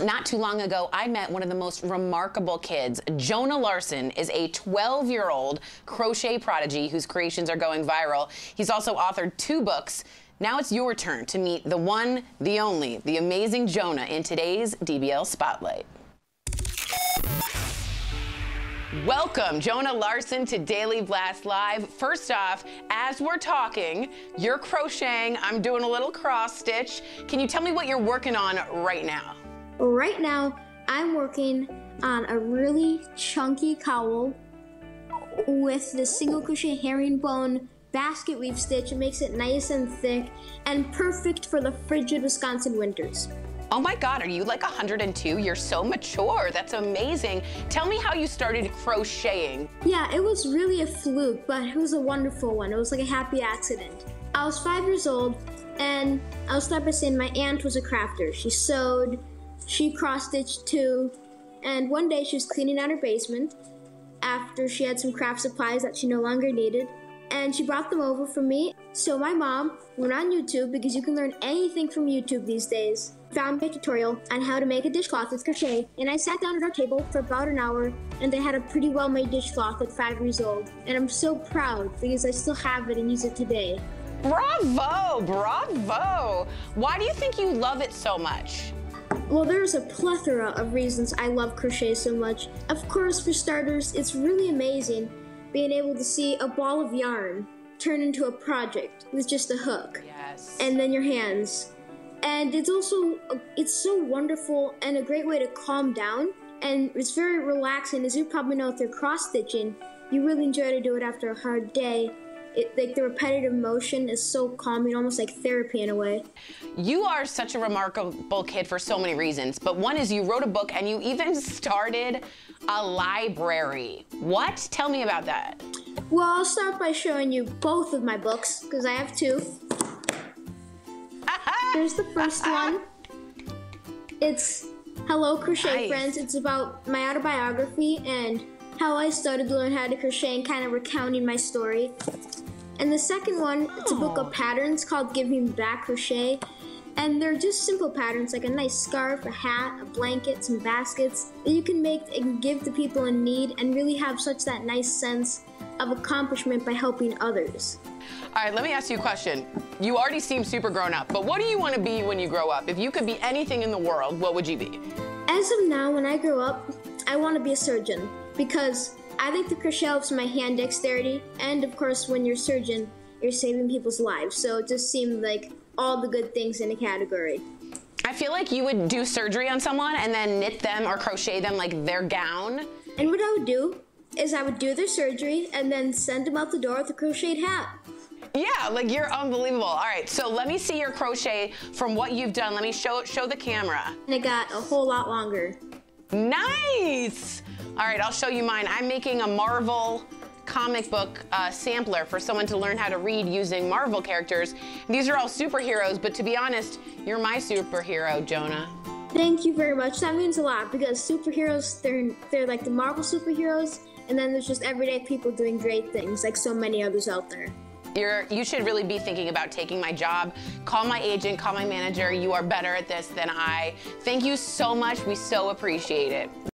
Not too long ago, I met one of the most remarkable kids. Jonah Larson is a 12 year old crochet prodigy whose creations are going viral. He's also authored two books. Now it's your turn to meet the one, the only, the amazing Jonah in today's DBL Spotlight. Welcome, Jonah Larson, to Daily Blast Live. First off, as we're talking, you're crocheting. I'm doing a little cross stitch. Can you tell me what you're working on right now? Right now, I'm working on a really chunky cowl with the single crochet herringbone basket weave stitch. It makes it nice and thick and perfect for the frigid Wisconsin winters. Oh my God, are you like 102? You're so mature. That's amazing. Tell me how you started crocheting. Yeah, it was really a fluke, but it was a wonderful one. It was like a happy accident. I was five years old, and I'll start by saying my aunt was a crafter. She sewed, she cross stitched too, and one day she was cleaning out her basement after she had some craft supplies that she no longer needed, and she brought them over for me. So my mom went on YouTube because you can learn anything from YouTube these days. Found a tutorial on how to make a dishcloth with crochet, and I sat down at our table for about an hour, and I had a pretty well-made dishcloth at five years old. And I'm so proud because I still have it and use it today. Bravo, bravo. Why do you think you love it so much? Well, there's a plethora of reasons I love crochet so much. Of course, for starters, it's really amazing being able to see a ball of yarn turn into a project with just a hook. Yes. And then your hands. And it's also, it's so wonderful and a great way to calm down. And it's very relaxing. As you probably know, if you're cross stitching, you really enjoy to do it after a hard day it, like the repetitive motion is so calming, almost like therapy in a way. You are such a remarkable kid for so many reasons, but one is you wrote a book and you even started a library. What? Tell me about that. Well, I'll start by showing you both of my books, because I have two. Here's the first one. It's Hello Crochet nice. Friends. It's about my autobiography and how I started to learn how to crochet and kind of recounting my story. And the second one, it's a book of oh. patterns called Give Me Back Crochet. And they're just simple patterns like a nice scarf, a hat, a blanket, some baskets that you can make and give to people in need and really have such that nice sense of accomplishment by helping others. All right, let me ask you a question. You already seem super grown up, but what do you want to be when you grow up? If you could be anything in the world, what would you be? As of now, when I grow up, I want to be a surgeon because I think the crochet helps my hand dexterity, and of course, when you're a surgeon, you're saving people's lives. So it just seemed like all the good things in a category. I feel like you would do surgery on someone and then knit them or crochet them like their gown. And what I would do is I would do their surgery and then send them out the door with a crocheted hat. Yeah, like you're unbelievable. All right, so let me see your crochet from what you've done. Let me show show the camera. And it got a whole lot longer. Nice. All right, I'll show you mine. I'm making a Marvel comic book uh, sampler for someone to learn how to read using Marvel characters. These are all superheroes, but to be honest, you're my superhero, Jonah. Thank you very much. That means a lot because superheroes, they're, they're like the Marvel superheroes, and then there's just everyday people doing great things like so many others out there. You're, you should really be thinking about taking my job. Call my agent, call my manager. You are better at this than I. Thank you so much. We so appreciate it.